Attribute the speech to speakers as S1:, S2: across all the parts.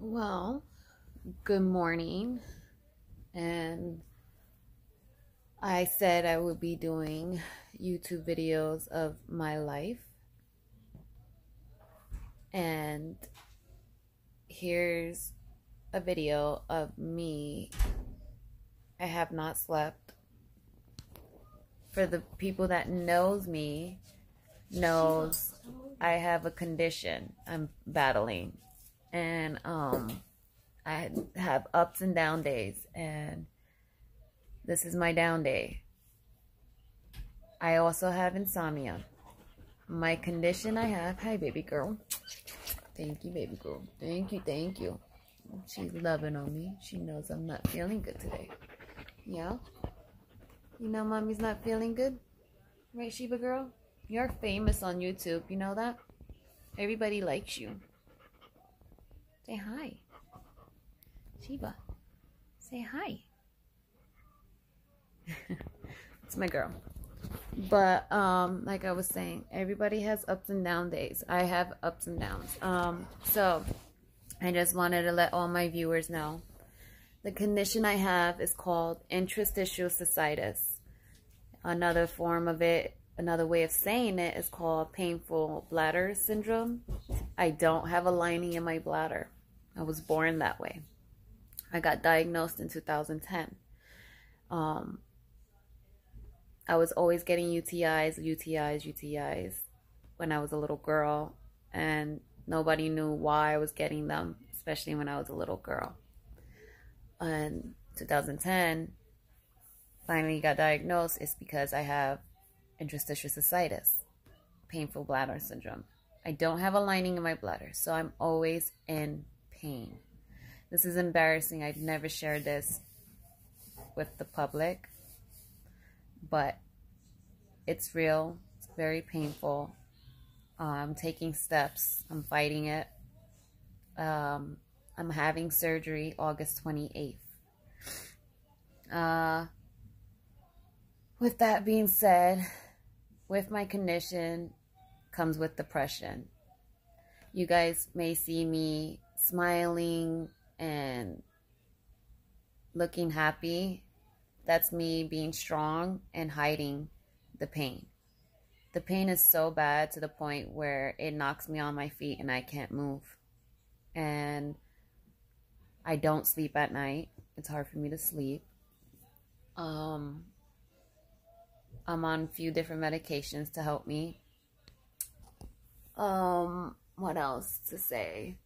S1: Well, good morning. And I said I would be doing YouTube videos of my life. And here's a video of me. I have not slept. For the people that knows me, knows I have a condition I'm battling and um I have ups and down days and this is my down day. I also have insomnia. My condition I have, hi baby girl. Thank you baby girl. Thank you, thank you. She's loving on me. She knows I'm not feeling good today. Yeah? You know mommy's not feeling good? Right, Sheba girl? You're famous on YouTube, you know that? Everybody likes you. Say hi. Sheba. Say hi. it's my girl. But um like I was saying, everybody has ups and down days. I have ups and downs. Um so I just wanted to let all my viewers know. The condition I have is called interstitial cystitis. Another form of it another way of saying it is called painful bladder syndrome. I don't have a lining in my bladder. I was born that way. I got diagnosed in 2010. Um, I was always getting UTIs, UTIs, UTIs when I was a little girl, and nobody knew why I was getting them, especially when I was a little girl. And 2010, finally got diagnosed, it's because I have interstitial cystitis, painful bladder syndrome. I don't have a lining in my bladder, so I'm always in pain. This is embarrassing. I've never shared this with the public, but it's real. It's very painful. I'm taking steps. I'm fighting it. Um, I'm having surgery August 28th. Uh, with that being said, with my condition comes with depression. You guys may see me smiling and looking happy. That's me being strong and hiding the pain. The pain is so bad to the point where it knocks me on my feet and I can't move. And I don't sleep at night. It's hard for me to sleep. Um, I'm on a few different medications to help me. Um, what else to say?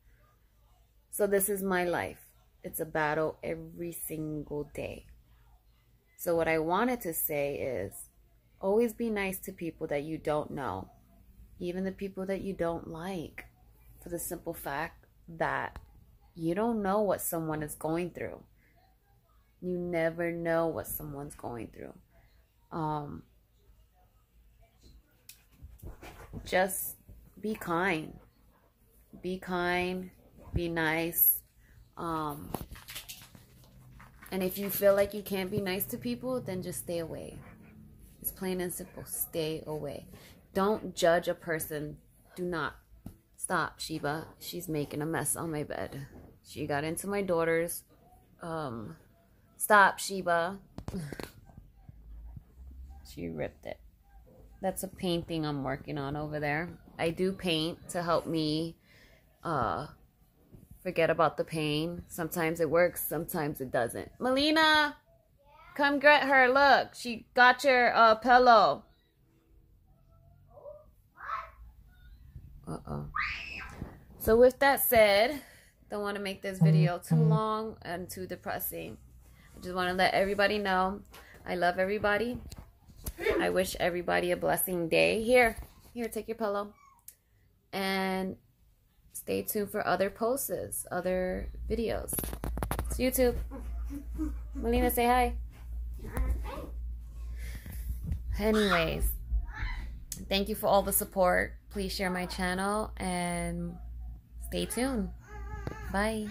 S1: So this is my life. It's a battle every single day. So what I wanted to say is always be nice to people that you don't know. Even the people that you don't like. For the simple fact that you don't know what someone is going through. You never know what someone's going through. Um, just be kind. Be kind, be nice. Um, and if you feel like you can't be nice to people, then just stay away. It's plain and simple. Stay away. Don't judge a person. Do not. Stop, Sheba. She's making a mess on my bed. She got into my daughter's. Um, stop, Sheba. she ripped it. That's a painting I'm working on over there. I do paint to help me uh, forget about the pain. Sometimes it works, sometimes it doesn't. Melina, come get her. Look, she got your uh, pillow. Uh-oh. So with that said, don't want to make this video too long and too depressing. I just want to let everybody know I love everybody. I wish everybody a blessing day. Here, here, take your pillow. And stay tuned for other posts, other videos. It's YouTube. Melina, say hi. Anyways, thank you for all the support. Please share my channel and stay tuned. Bye.